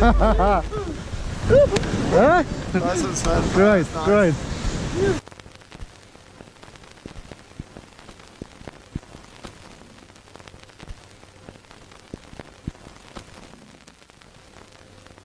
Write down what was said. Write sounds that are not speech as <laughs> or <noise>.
<laughs> Huh? Nice and. Great, great.